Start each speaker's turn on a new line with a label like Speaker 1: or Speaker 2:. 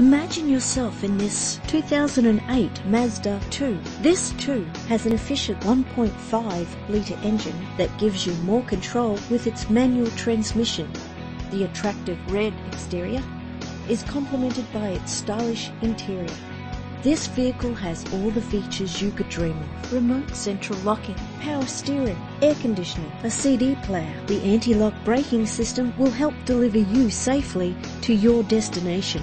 Speaker 1: Imagine yourself in this 2008 Mazda 2. This 2 has an efficient 1.5 litre engine that gives you more control with its manual transmission. The attractive red exterior is complemented by its stylish interior. This vehicle has all the features you could dream of. Remote central locking, power steering, air conditioning, a CD player. The anti-lock braking system will help deliver you safely to your destination.